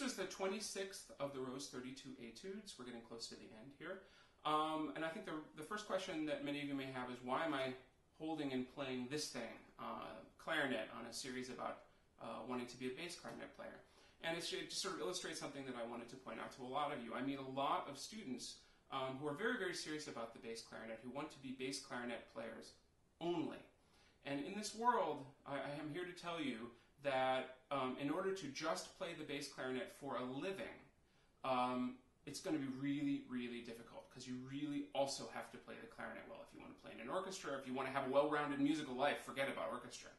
26th of the Rose 32 etudes. We're getting close to the end here. Um, and I think the, the first question that many of you may have is why am I holding and playing this thing, uh, clarinet, on a series about uh, wanting to be a bass clarinet player? And it just sort of illustrates something that I wanted to point out to a lot of you. I meet a lot of students um, who are very, very serious about the bass clarinet, who want to be bass clarinet players only. And in this world, I, I am here to tell you that um, in order to just play the bass clarinet for a living, um, it's going to be really, really difficult because you really also have to play the clarinet well. If you want to play in an orchestra, if you want to have a well-rounded musical life, forget about orchestra.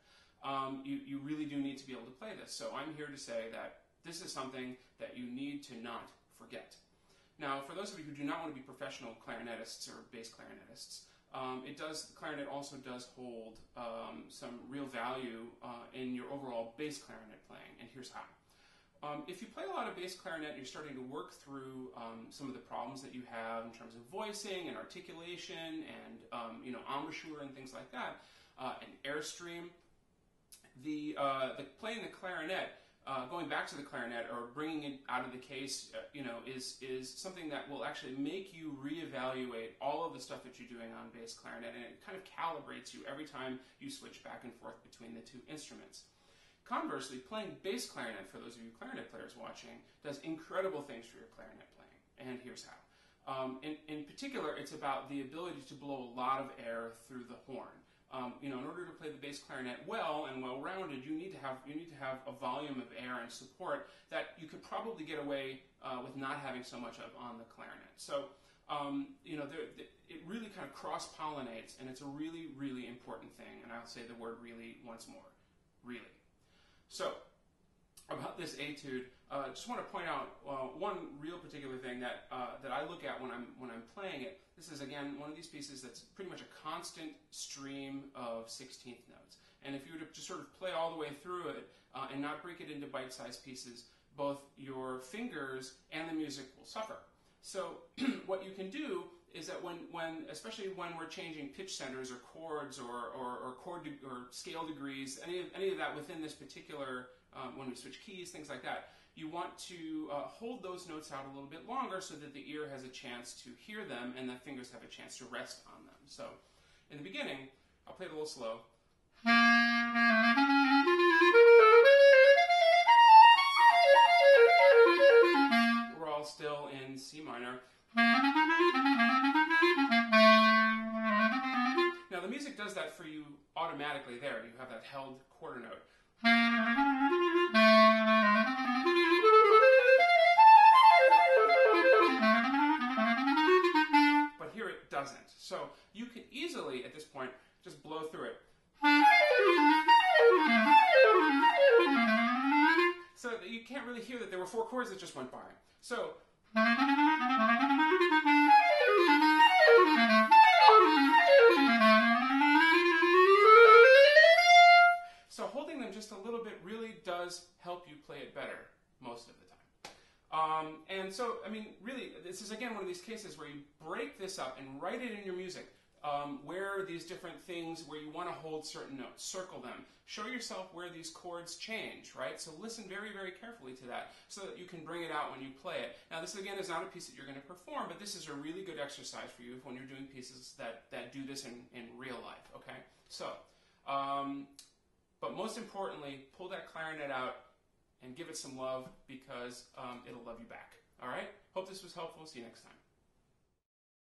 Um, you, you really do need to be able to play this. So I'm here to say that this is something that you need to not forget. Now, for those of you who do not want to be professional clarinetists or bass clarinetists, um, it does, clarinet also does hold um, some real value uh, in your overall bass clarinet playing, and here's how. Um, if you play a lot of bass clarinet and you're starting to work through um, some of the problems that you have in terms of voicing and articulation and um, you know embouchure and things like that, uh, and airstream, the, uh, the playing the clarinet uh, going back to the clarinet or bringing it out of the case, uh, you know, is is something that will actually make you reevaluate all of the stuff that you're doing on bass clarinet, and it kind of calibrates you every time you switch back and forth between the two instruments. Conversely, playing bass clarinet, for those of you clarinet players watching, does incredible things for your clarinet playing, and here's how. Um, in, in particular, it's about the ability to blow a lot of air through the horn um, you know, in order to play the bass clarinet well and well-rounded, you need to have you need to have a volume of air and support that you could probably get away uh, with not having so much of on the clarinet. So, um, you know, there, it really kind of cross-pollinates, and it's a really, really important thing. And I'll say the word "really" once more, really. So, about this etude, I uh, just want to point out uh, one real particular thing that uh, that I look at when I'm when I'm playing it. This is again one of these pieces that's pretty much a constant stream of 16th notes. And if you were to just sort of play all the way through it uh, and not break it into bite-sized pieces, both your fingers and the music will suffer. So what you can do is that when, when especially when we're changing pitch centers or chords or, or, or chord or scale degrees, any of, any of that within this particular, um, when we switch keys, things like that, you want to uh, hold those notes out a little bit longer so that the ear has a chance to hear them and the fingers have a chance to rest on them. So in the beginning, I'll play it a little slow. We're all still in C minor. Now the music does that for you automatically there. You have that held quarter note. But here it doesn't. So you can easily, at this point, just blow through it. So you can't really hear that there were four chords that just went by. So. So holding them just a little bit really does help you play it better most of the time. Um, and so, I mean, really, this is again one of these cases where you break this up and write it in your music. Um, where these different things where you want to hold certain notes, circle them. Show yourself where these chords change, right? So listen very, very carefully to that so that you can bring it out when you play it. Now, this again is not a piece that you're going to perform, but this is a really good exercise for you when you're doing pieces that, that do this in, in real life, okay? So, um, but most importantly, pull that clarinet out and give it some love because um, it'll love you back. All right? Hope this was helpful. See you next time.